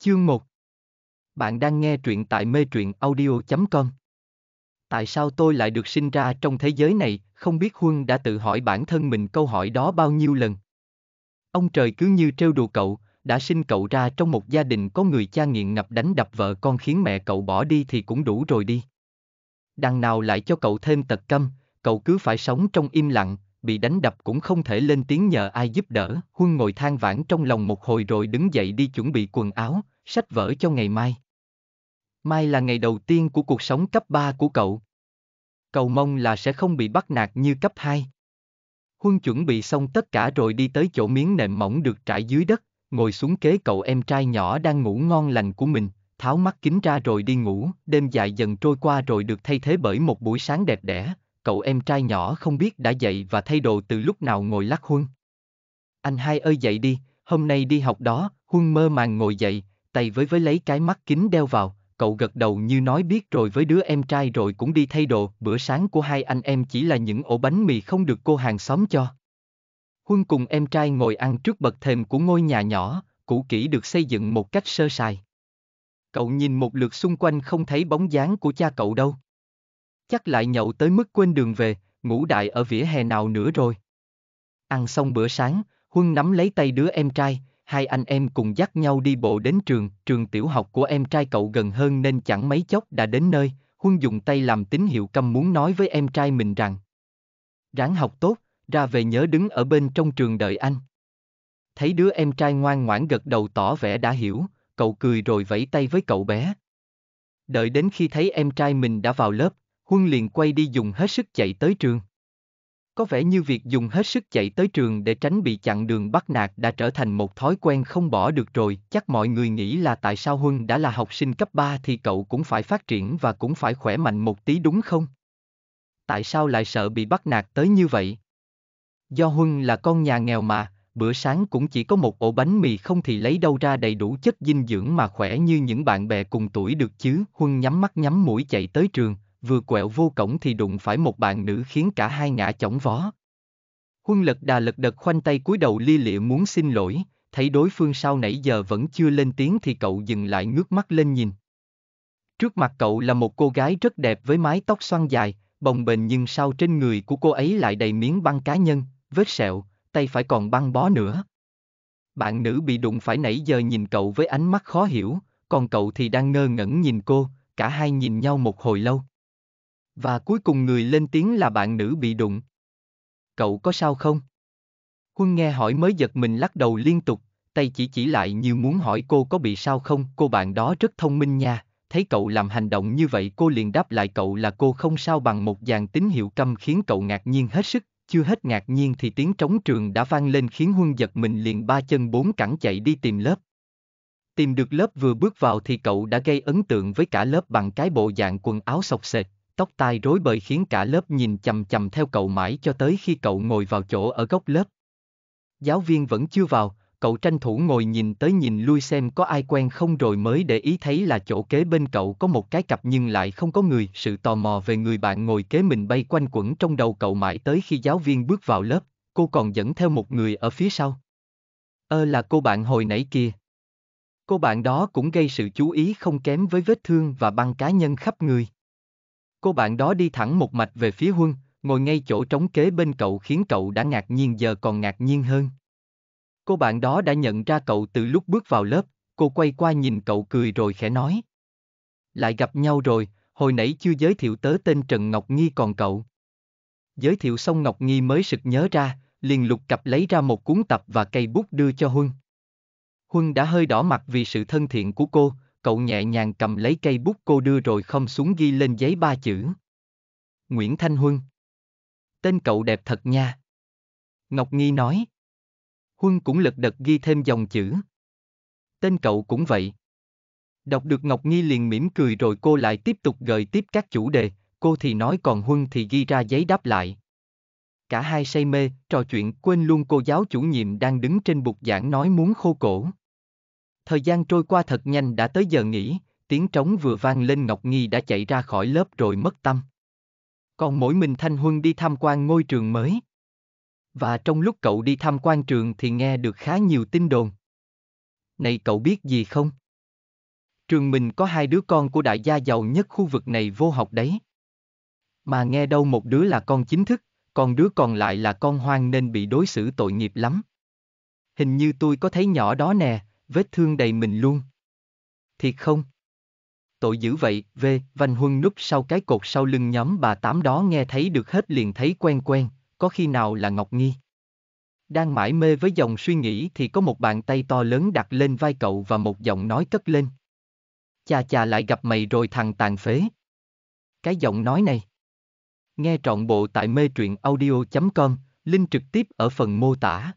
Chương 1 Bạn đang nghe truyện tại mê truyện audio.com Tại sao tôi lại được sinh ra trong thế giới này, không biết Huân đã tự hỏi bản thân mình câu hỏi đó bao nhiêu lần. Ông trời cứ như trêu đùa cậu, đã sinh cậu ra trong một gia đình có người cha nghiện ngập đánh đập vợ con khiến mẹ cậu bỏ đi thì cũng đủ rồi đi. Đằng nào lại cho cậu thêm tật câm, cậu cứ phải sống trong im lặng, bị đánh đập cũng không thể lên tiếng nhờ ai giúp đỡ. Huân ngồi than vãn trong lòng một hồi rồi đứng dậy đi chuẩn bị quần áo, sách vở cho ngày mai. Mai là ngày đầu tiên của cuộc sống cấp 3 của cậu. Cầu mong là sẽ không bị bắt nạt như cấp 2. Huân chuẩn bị xong tất cả rồi đi tới chỗ miếng nệm mỏng được trải dưới đất, ngồi xuống kế cậu em trai nhỏ đang ngủ ngon lành của mình, tháo mắt kính ra rồi đi ngủ, đêm dài dần trôi qua rồi được thay thế bởi một buổi sáng đẹp đẽ, cậu em trai nhỏ không biết đã dậy và thay đồ từ lúc nào ngồi lắc Huân. Anh hai ơi dậy đi, hôm nay đi học đó, Huân mơ màng ngồi dậy, tay với với lấy cái mắt kính đeo vào, cậu gật đầu như nói biết rồi với đứa em trai rồi cũng đi thay đồ, bữa sáng của hai anh em chỉ là những ổ bánh mì không được cô hàng xóm cho. Huân cùng em trai ngồi ăn trước bậc thềm của ngôi nhà nhỏ, cũ kỹ được xây dựng một cách sơ sài. Cậu nhìn một lượt xung quanh không thấy bóng dáng của cha cậu đâu. Chắc lại nhậu tới mức quên đường về, ngủ đại ở vỉa hè nào nữa rồi. Ăn xong bữa sáng, Huân nắm lấy tay đứa em trai, hai anh em cùng dắt nhau đi bộ đến trường, trường tiểu học của em trai cậu gần hơn nên chẳng mấy chốc đã đến nơi, Huân dùng tay làm tín hiệu câm muốn nói với em trai mình rằng Ráng học tốt, ra về nhớ đứng ở bên trong trường đợi anh. Thấy đứa em trai ngoan ngoãn gật đầu tỏ vẻ đã hiểu, cậu cười rồi vẫy tay với cậu bé. Đợi đến khi thấy em trai mình đã vào lớp, Huân liền quay đi dùng hết sức chạy tới trường. Có vẻ như việc dùng hết sức chạy tới trường để tránh bị chặn đường bắt nạt đã trở thành một thói quen không bỏ được rồi, chắc mọi người nghĩ là tại sao Huân đã là học sinh cấp 3 thì cậu cũng phải phát triển và cũng phải khỏe mạnh một tí đúng không? Tại sao lại sợ bị bắt nạt tới như vậy? Do Huân là con nhà nghèo mà, bữa sáng cũng chỉ có một ổ bánh mì không thì lấy đâu ra đầy đủ chất dinh dưỡng mà khỏe như những bạn bè cùng tuổi được chứ. Huân nhắm mắt nhắm mũi chạy tới trường, vừa quẹo vô cổng thì đụng phải một bạn nữ khiến cả hai ngã chỏng vó. Huân lật đà lật đật khoanh tay cúi đầu li lịa muốn xin lỗi, thấy đối phương sau nãy giờ vẫn chưa lên tiếng thì cậu dừng lại ngước mắt lên nhìn. Trước mặt cậu là một cô gái rất đẹp với mái tóc xoăn dài, bồng bềnh nhưng sau trên người của cô ấy lại đầy miếng băng cá nhân, vết sẹo, tay phải còn băng bó nữa. Bạn nữ bị đụng phải nãy giờ nhìn cậu với ánh mắt khó hiểu, còn cậu thì đang ngơ ngẩn nhìn cô, cả hai nhìn nhau một hồi lâu. Và cuối cùng người lên tiếng là bạn nữ bị đụng. Cậu có sao không? Huân nghe hỏi mới giật mình lắc đầu liên tục, tay chỉ chỉ lại như muốn hỏi cô có bị sao không, cô bạn đó rất thông minh nha, thấy cậu làm hành động như vậy cô liền đáp lại cậu là cô không sao bằng một dàn tín hiệu câm khiến cậu ngạc nhiên hết sức, chưa hết ngạc nhiên thì tiếng trống trường đã vang lên khiến Huân giật mình liền ba chân bốn cẳng chạy đi tìm lớp. Tìm được lớp vừa bước vào thì cậu đã gây ấn tượng với cả lớp bằng cái bộ dạng quần áo sọc sệt, tóc tai rối bời khiến cả lớp nhìn chầm chầm theo cậu mãi cho tới khi cậu ngồi vào chỗ ở góc lớp. Giáo viên vẫn chưa vào, cậu tranh thủ ngồi nhìn tới nhìn lui xem có ai quen không rồi mới để ý thấy là chỗ kế bên cậu có một cái cặp nhưng lại không có người. Sự tò mò về người bạn ngồi kế mình bay quanh quẩn trong đầu cậu mãi tới khi giáo viên bước vào lớp, cô còn dẫn theo một người ở phía sau. Ơ là cô bạn hồi nãy kia. Cô bạn đó cũng gây sự chú ý không kém với vết thương và băng cá nhân khắp người. Cô bạn đó đi thẳng một mạch về phía Huân, ngồi ngay chỗ trống kế bên cậu khiến cậu đã ngạc nhiên giờ còn ngạc nhiên hơn. Cô bạn đó đã nhận ra cậu từ lúc bước vào lớp, cô quay qua nhìn cậu cười rồi khẽ nói. Lại gặp nhau rồi, hồi nãy chưa giới thiệu tớ tên Trần Ngọc Nghi còn cậu. Giới thiệu xong Ngọc Nghi mới sực nhớ ra, liền lục cặp lấy ra một cuốn tập và cây bút đưa cho Huân. Huân đã hơi đỏ mặt vì sự thân thiện của cô, cậu nhẹ nhàng cầm lấy cây bút cô đưa rồi không xuống ghi lên giấy ba chữ. Nguyễn Thanh Huân. Tên cậu đẹp thật nha. Ngọc Nghi nói. Huân cũng lật đật ghi thêm dòng chữ. Tên cậu cũng vậy. Đọc được Ngọc Nghi liền mỉm cười rồi cô lại tiếp tục gợi tiếp các chủ đề, cô thì nói còn Huân thì ghi ra giấy đáp lại. Cả hai say mê, trò chuyện quên luôn cô giáo chủ nhiệm đang đứng trên bục giảng nói muốn khô cổ. Thời gian trôi qua thật nhanh đã tới giờ nghỉ, tiếng trống vừa vang lên Ngọc Nghi đã chạy ra khỏi lớp rồi mất tâm. Còn mỗi mình Thanh Huân đi tham quan ngôi trường mới. Và trong lúc cậu đi tham quan trường thì nghe được khá nhiều tin đồn. Này cậu biết gì không? Trường mình có hai đứa con của đại gia giàu nhất khu vực này vô học đấy. Mà nghe đâu một đứa là con chính thức, còn đứa còn lại là con hoang nên bị đối xử tội nghiệp lắm. Hình như tôi có thấy nhỏ đó nè, vết thương đầy mình luôn. Thiệt không? Tội dữ vậy, về, Vanh Huân núp sau cái cột sau lưng nhóm bà tám đó nghe thấy được hết liền thấy quen quen, có khi nào là Ngọc Nghi. Đang mải mê với dòng suy nghĩ thì có một bàn tay to lớn đặt lên vai cậu và một giọng nói cất lên. Chà chà lại gặp mày rồi thằng tàn phế. Cái giọng nói này. Nghe trọn bộ tại mê truyện audio.com, link trực tiếp ở phần mô tả.